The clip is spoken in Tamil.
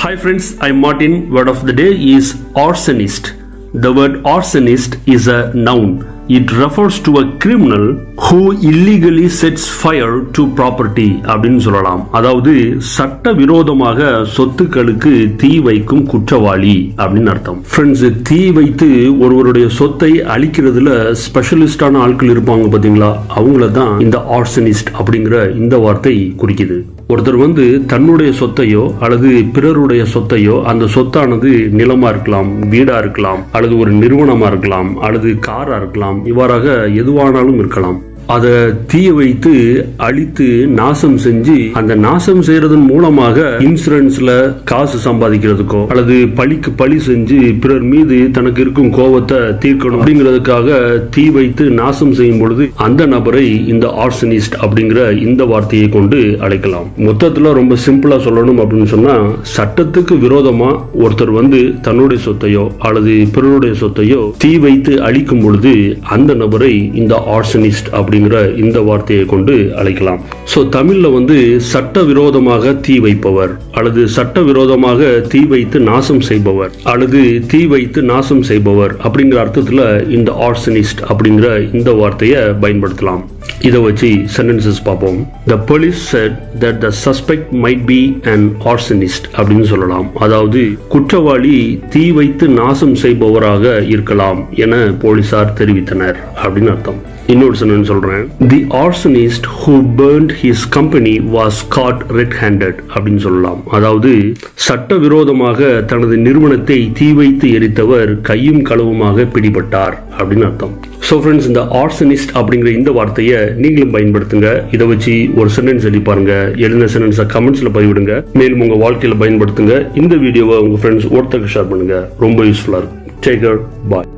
Hi friends, I'm Martin. Word of the day is arsonist. The word arsonist is a noun. It refers to a criminal who illegally sets fire to property அப்படின்னு சொல்லலாம் அதாவது சட்ட விரோதமாக சொத்துக்களுக்கு தீ வைக்கும் குற்றவாளி அப்படின்னு அர்த்தம் ஃப்ரெண்ட்ஸ் தீ வைத்து ஒருவருடைய சொத்தை அழிக்கிறதுல ஸ்பெஷலிஸ்டான ஆட்கள் இருப்பாங்க பார்த்தீங்களா அவங்கள தான் இந்த ஆர்சனிஸ்ட் அப்படிங்கிற இந்த வார்த்தை குறிக்குது ஒருத்தர் வந்து தன்னுடைய சொத்தையோ அல்லது பிறருடைய சொத்தையோ அந்த சொத்தானது நிலமா இருக்கலாம் வீடா இருக்கலாம் அல்லது ஒரு நிறுவனமா இருக்கலாம் அல்லது காரா இருக்கலாம் இவ்வாறாக எதுவானாலும் இருக்கலாம். அதை தீய வைத்து அழித்து நாசம் செஞ்சு அந்த நாசம் செய்யறதன் மூலமாக இன்சூரன்ஸ்ல காசு சம்பாதிக்கிறதுக்கோ அல்லது பழிக்கு பழி செஞ்சு பிறர் மீது தனக்கு இருக்கும் கோபத்தை தீர்க்கணும் அப்படிங்கிறதுக்காக தீ வைத்து நாசம் செய்யும் பொழுது அந்த நபரை இந்த ஆர்சனிஸ்ட் அப்படிங்கிற இந்த வார்த்தையை கொண்டு அழைக்கலாம். மொத்தத்துல ரொம்ப சிம்பிளா சொல்லணும் அப்படின்னு சொன்னா சட்டத்துக்கு விரோதமா ஒருத்தர் வந்து தன்னுடைய சொத்தையோ அல்லது பிறருடைய சொத்தையோ தீ வைத்து அழிக்கும் பொழுது அந்த நபரை இந்த ஆர்சனிஸ்ட் அப்படிங்கிற இந்த வார்த்தையை கொண்டு அழைக்கலாம். ஸோ தமிழ்ல வந்து சட்ட விரோதமாக தீ வைப்பவர் அல்லது சட்ட விரோதமாக தீ வைத்து நாசம் செய்பவர் அல்லது தீ வைத்து நாசம் செய்பவர் அப்படிங்கிற அர்த்தத்தில் இந்த ஆர்சனிஸ்ட் அப்படிங்கிற இந்த வார்த்தையை பயன்படுத்தலாம். இதை வச்சு சென்டென்சஸ் பார்ப்போம். The police said that the suspect might be an arsonist அப்படின்னு சொல்லலாம். அதாவது குற்றவாளி தீ வைத்து நாசம் செய்பவராக இருக்கலாம் என போலீசார் தெரிவித்தனர் அப்படின்னு அர்த்தம். இன்னொரு சொன்ன சொல்றேன். The arsonist who burned his company was caught red handed அப்படின்னு சொல்லலாம். அதாவது சட்டவிரோதமாக தனது நிறுவனத்தை தீ வைத்து எரித்தவர் கையும் களவுமாக பிடிபட்டார் அப்படின்னு அர்த்தம். ஸோ ஃப்ரெண்ட்ஸ் இந்த ஆர்சனிஸ்ட் அப்படிங்கிற இந்த வார்த்தையை நீங்களும் பயன்படுத்துங்க. இதை வச்சு ஒரு சென்டென்ஸ் எழுதி பாருங்க. எழுதின சென்டென்ஸை கமெண்ட்ஸில் பதிவிடுங்க. மேலும் உங்கள் வாழ்க்கையில் பயன்படுத்துங்க. இந்த வீடியோவை உங்கள் ஃப்ரெண்ட்ஸ் ஒருத்தருக்கு ஷேர் பண்ணுங்க. ரொம்ப யூஸ்ஃபுல்லாக இருக்கும். டேக் பாய்